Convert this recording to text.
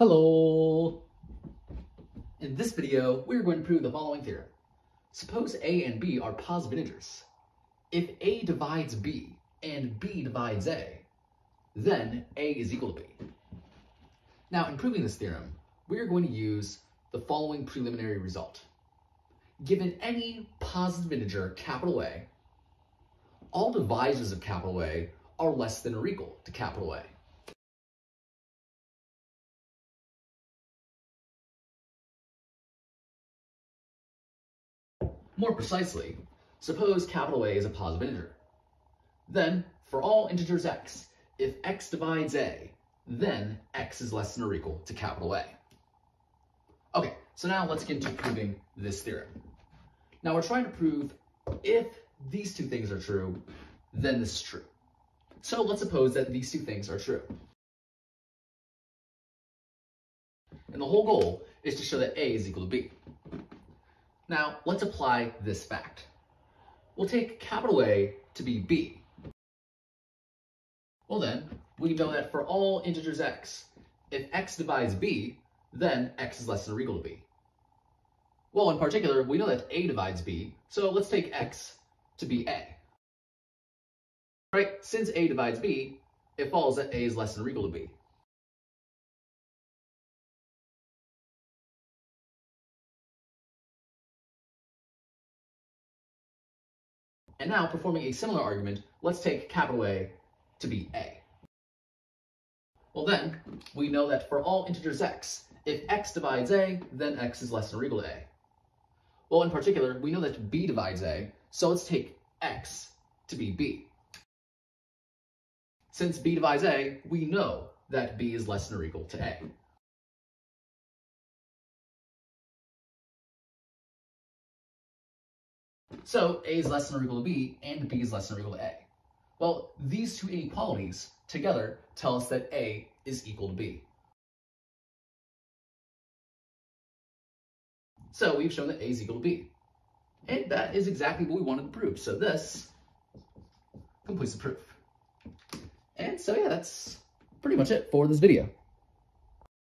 Hello! In this video, we're going to prove the following theorem. Suppose a and b are positive integers. If a divides b and b divides a, then a is equal to b. Now, in proving this theorem, we are going to use the following preliminary result. Given any positive integer, capital A, all divisors of capital A are less than or equal to capital A. More precisely, suppose capital A is a positive integer. Then, for all integers x, if x divides a, then x is less than or equal to capital A. Okay, so now let's get into proving this theorem. Now we're trying to prove if these two things are true, then this is true. So let's suppose that these two things are true. And the whole goal is to show that A is equal to B. Now, let's apply this fact. We'll take capital A to be B. Well then, we know that for all integers x, if x divides b, then x is less than or equal to b. Well, in particular, we know that a divides b, so let's take x to be a. Right, since a divides b, it follows that a is less than or equal to b. And now, performing a similar argument, let's take capital A to be A. Well then, we know that for all integers x, if x divides A, then x is less than or equal to A. Well, in particular, we know that B divides A, so let's take x to be B. Since B divides A, we know that B is less than or equal to A. So A is less than or equal to B, and B is less than or equal to A. Well, these two inequalities together tell us that A is equal to B. So we've shown that A is equal to B. And that is exactly what we wanted to prove. So this completes the proof. And so yeah, that's pretty much it for this video.